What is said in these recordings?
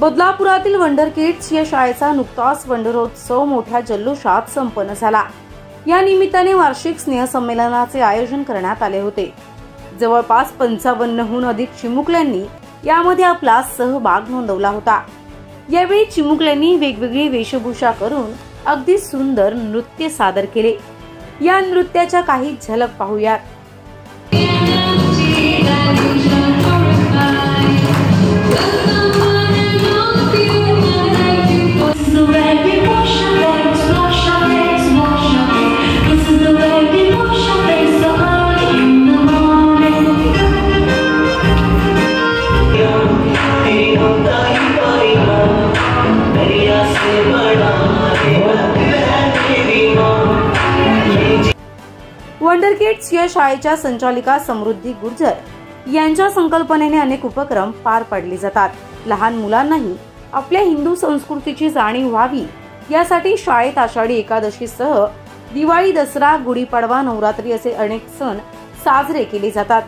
बदलापुरातील wonder kids या शाळेचा नुकताच वंडरोत्सव मोठ्या जल्लोषात संपन्न झाला. या निमित्ताने वार्षिक स्नेहसंमेलनाचे आयोजन करण्यात आले होते. जवळपास पंचावन्नहून अधिक चिमुकल्यांनी यामध्ये आपला सहभाग नोंदवला होता. यावेळी चिमुकल्यांनी वेगवेगळी वेशभूषा करून अगदी सुंदर नृत्य सादर केले. या नृत्याच्या काही झलक पाहूयात. शासकीय शाळेच्या संचालिका समृद्धी गुर्जर यांच्या संकल्पनेने अनेक उपक्रम पार पाडले जातात. लहान मुलांनाही आपल्या हिंदू संस्कृतीची जाणीव व्हावी यासाठी शाळेत आषाढी एकादशीसह दिवाळी दसरा गुढीपाडवा नवरात्री असे अनेक सण साजरे केले जातात.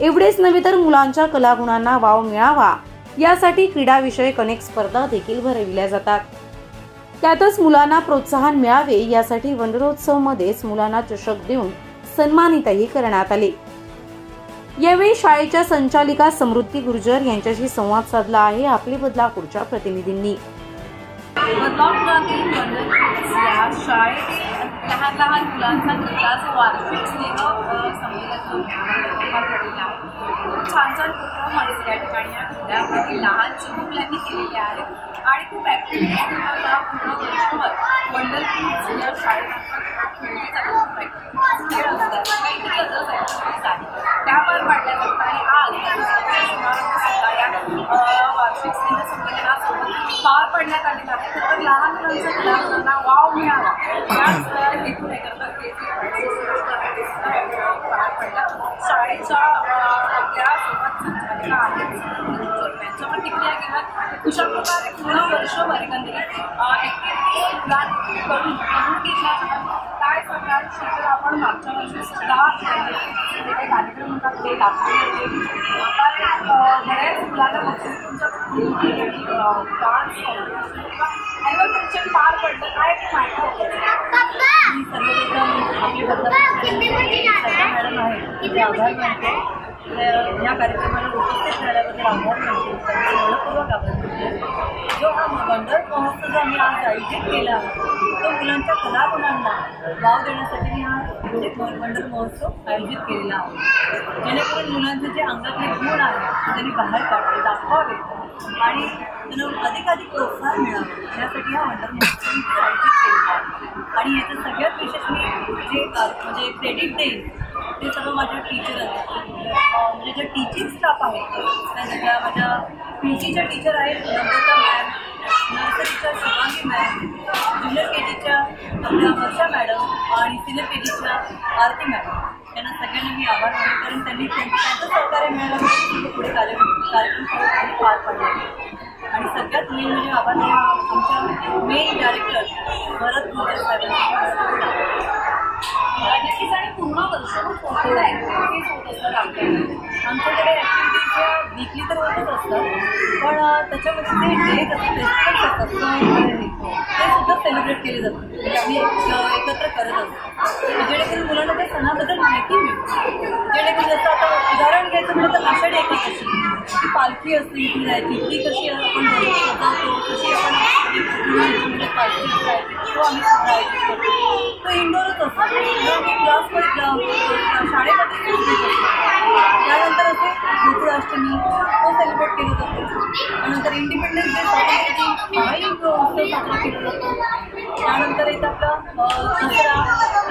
एवढेच नव्हे तर मुलांच्या कलागुणांना वाव मिळावा यासाठी क्रीडाविषयक अनेक स्पर्धा देखील भरविल्या जातात. त्यातच मुलांना प्रोत्साहन मिळावे यासाठी वंडरोत्सव मध्येच मुलांना चषक देऊन सन्मानितही करण्यात आले. यावेळी शाळेच्या संचालिका समृद्धी गुर्जर यांच्याशी संवाद साधला आहे. आपली बदलापूरच्या प्रतिनिधींनी. या शाळेत लहान लहान मुलांचा क्रीडाचं वार्षिक स्नेह संमेलन आहे खूप छान छान या ठिकाणी. या लहान केलेले आहेत. आणि खूप ॲक्टिव्हिटीज पूर्ण वर्षभर वंडर या शाळेत खेळली जातात ॲक्टिव्हिटीज पार आणि आज वार्षिक पार आलेला आहे तर लहान मुलांच्या वाव मिळावा याच अ, हेतूने पार पडला शाळेच्या टिकल्या गेल्यात अशा प्रकारे पूर्ण वर्ष वर्गणी ॲक्टिव्हिटीज करून घेतल्या जातात कार्यक्रम होतात ते दाखवले होते बऱ्याच मुलांना पार पडलं काय ते माहिती होतं मी सर्वप्रथम मॅडम आहेत आभार मानते तर या कार्यक्रमाला उपस्थित झाल्याबद्दल आभार मानतो. त्यांचे मनपूर्वक आभार मानतो. जो हा वंडर महोत्सव जो आम्ही आज आयोजित केला तो मुलांच्या कलागुणांना वाव देण्यासाठी मी हा वंडर महोत्सव आयोजित केलेला आहे. जेणेकरून मुलांचे जे अंगातले गुण आहेत त्यांनी बाहेर काढावे दाखवावे आणि त्यांना अधिकाधिक प्रोत्साहन मिळावं. यासाठी हा वंडर महोत्सव आयोजित केलेला आहे. आणि याचं सगळ्यात विशेष मी जे म्हणजे क्रेडिट देईन ते सर्व माझ्या टीचर म्हणजे जे टीचिंग स्टाफ आहे त्या माझ्या पी जीच्या टीचर आहेत नम्रता मॅम नर्सरीच्या शुभांगी मॅम ज्युनियर के जीच्या आपल्या वर्षा मॅडम आणि सिनियर के जीच्या आरती मॅडम त्यांना सगळ्यांना मी आभार मानले कारण त्यांनी त्यांचं सहकार्य मिळालं पुढे कार्यक्रम कार्यक्रम पार पाडला. आणि सगळ्यात मेन म्हणजे आभार आमच्या main director Bharat Gujar activities होत असतात आपल्याकडे आमच्याकडे ॲक्टिव्हिटीज वीकली तर होतच असतात पण त्याच्यामध्ये जे असतात फेस्टिवल्स असतात ते सुद्धा सेलिब्रेट केले जातात म्हणजे आम्ही एकत्र करत असतो जेणेकरून मुलांना त्या सणाबद्दल माहिती मिळते जेणेकरून जसं आता उदाहरण घ्यायचं म्हटलं तर आषाढी एकादशी ती पालखी असते इथून जायची ती कशी आपण सजवतो कशी आपण पालखी करायची तो आम्ही आयोजित करतो क्लासमध्ये शाळेमध्ये त्यानंतर असे गोकुळाष्टमी तो सेलिब्रेट केला जातो. त्यानंतर इंडिपेंडन्स डे स्वातंत्र्य उत्सव साजरा केला जातो. त्यानंतर येतं आपला दसरा.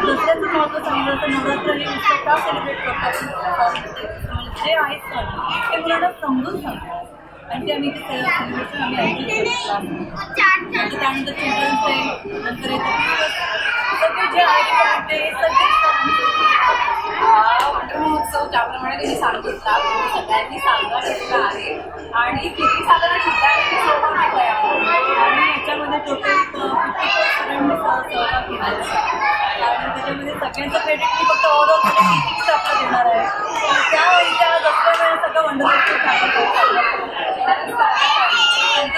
दसऱ्याचं महत्त्व सांगितलं तर नवरात्र हे उत्सव का सेलिब्रेट करतात? जे आहेत सण ते मुलांना समजून सांगतात. आणि ते आम्ही ते सेलिब्रेशन आम्ही आयोजित करतो त्यानंतर चिल्ड्रन्स डे नंतर येतात सगळे जे आहे रिपब्लिक सगळे महोत्सव ज्याप्रमाणे तुम्ही सांगितला तुम्ही सगळ्यांनी सांगा आहे. आणि किती साधारण विद्यार्थी आहे आणि याच्यामध्ये टोटल फिफ्टी सहभाग घेतला. आणि त्याच्यामध्ये सगळ्यांचं क्रेडिट मी फक्त ओव्हरऑल देणार आहे. त्या त्या दसऱ्या सगळं वंडरफुल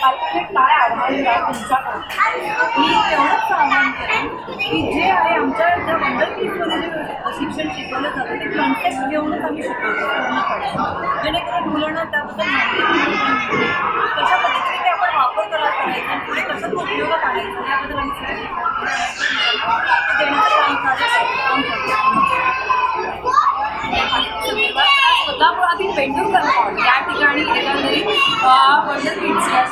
पालकांना काय आव्हान पालकांनी काय आव्हान तुमच्याकडे मी तेवढंच आव्हान करेन की जे आहे आमच्या ज्या वंडर जे शिक्षण शिकवलं जातं ते कॉन्सेप्ट घेऊनच आम्ही शिकवतो पूर्णपणे जेणेकरून मुलांना त्याबद्दल माहिती कशा पद्धतीने ते आपण वापर करा करायचा आणि पुढे कसं उपयोगात आणायचं याबद्दल आम्ही सगळे देण्याचं काम काम करतो. कोल्हापुरातील या ठिकाणी एकंदरीत वंडर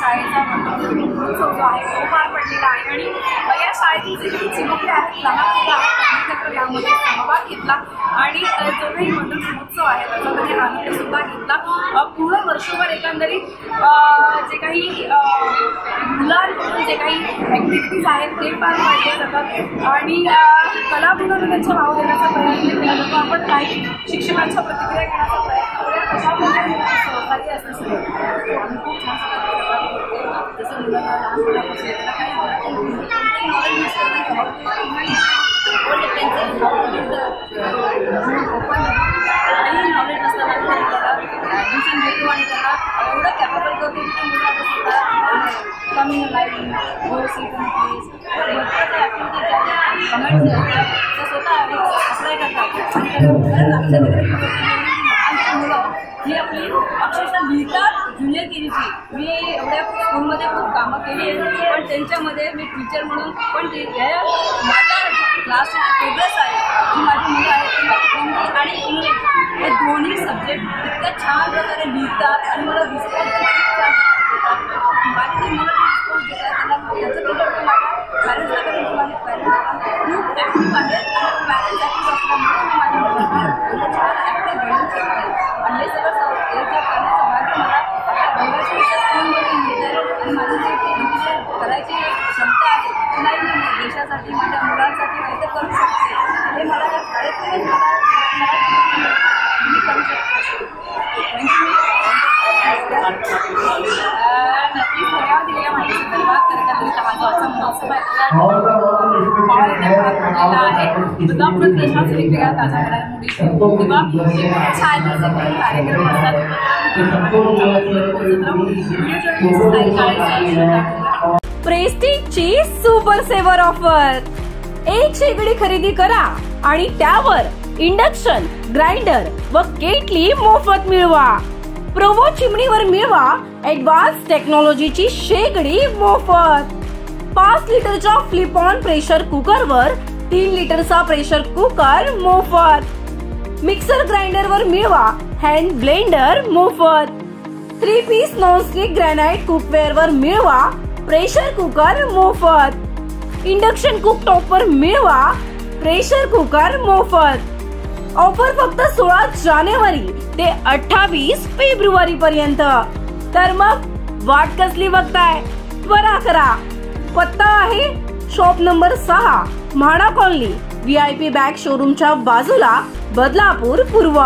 शाळेचा महोत्सव जो आहे तो पार पडलेला आहे. आणि या शाळेतील जे काही चिमुकले आहेत लहान मुलं आहेत त्यांनी यामध्ये सहभाग घेतला. आणि जो काही वंडर महोत्सव आहे त्याच्यामध्ये आनंद सुद्धा घेतला. पूर्ण वर्षभर एकंदरीत जे काही मुलांकडून जे काही ॲक्टिव्हिटीज आहेत ते पार पाडले जातात. आणि कला कलागुणांना त्यांचा भाव देण्याचा प्रयत्न केला जातो. आपण काही शिक्षकांच्या प्रतिक्रिया घेण्याचा प्रयत्न करूया कशा प्रकारे सहकारी सगळं आम्ही खूप छान जसं मुलांना लहान मुलांपासून त्यांना काही कोणतंही नसतं काही नॉलेज नसताना त्याला ॲडमिशन आणि त्याला एवढं कॅपेबल करतो की स्वतः कमी लाईन भरपूर स्वतः अप्लाय करतात आणि त्याला खरंच अक्षरशः लिहितात जुने केजीची मी एवढ्या स्कूलमध्ये खूप कामं केली आहेत पण त्यांच्यामध्ये मी टीचर म्हणून पण ते माझ्या क्लासचे प्रोग्रेस आहे जी माझी मुलं आहेत ती हिंदी आणि इंग्लिश हे दोन्ही सब्जेक्ट इतक्या छान प्रकारे लिहितात आणि मला रिस्पॉन्स माझी जी मुलं रिस्पॉन्स देतात त्यांना त्याचं माझ्या पॅरेंट्सला खूप ॲक्टिव्ह आहेत. आणि पॅरेंट्स ॲक्टिव्ह असल्यामुळे मी माझ्या मुलांना एवढं छान ॲक्टिव्ह बनवू शकते आणि हे सगळं स- हे जे करण्याचं भाग्य मला आपल्या गंगाश्रीच्या स्कूलमध्ये मिळतं आणि माझी जे जे करायची क्षमता आहे ती नाही मी देशासाठी माझ्या मुलांसाठी काहीतरी करू शकते हे मला या शाळेतूनच मला मला मी करू शकते थँक्यू नक्कीच सगळ्या दिलेल्या माहिती धन्यवाद करत हा जो आजचा महोत्सव वेगवेगळ्या किंवा छायाचित्र कार्यक्रम असतात प्रेस्टिजची सुपर सेवर ऑफर. एक शेगडी खरेदी करा आणि त्यावर इंडक्शन ग्राइंडर व केटली मोफत मिळवा. प्रोवो चिमणीवर मिळवा ऍडव्हान्स टेक्नॉलॉजीची शेगडी मोफत. पाच लिटरच्या फ्लिप ऑन प्रेशर कुकरवर तीन लिटरचा प्रेशर कुकर मोफत मिक्सर ग्राइंडर वर मिळवा हँड ब्लेंडर मोफत three piece nonstick granite cookware वर मिळवा प्रेशर कुकर मोफत इंडक्शन कुकटॉप वर मिळवा प्रेशर कुकर मोफत ऑफर फक्त सोळा जानेवारी ते अठ्ठावीस फेब्रुवारी पर्यंत तर मग वाट कसली बघताय? त्वरा करा. पत्ता आहे शॉप नंबर सहा MHADA colony. V I P bag शोरूमच्या बाजूला बदलापूर पूर्व.